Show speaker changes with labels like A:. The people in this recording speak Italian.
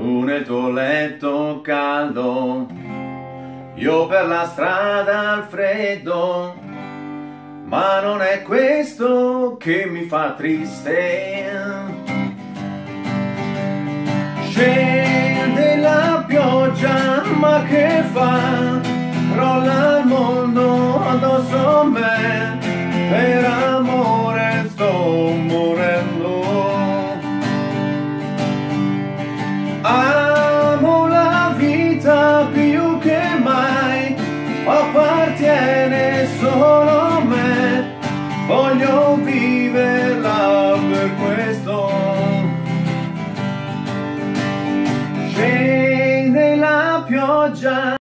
A: tu nel tuo letto caldo, io per la strada al freddo, ma non è questo che mi fa triste. Scende la pioggia, ma che fa? Crolla il mondo addosso a me. appartiene solo a me, voglio viverla per questo. Scende la pioggia.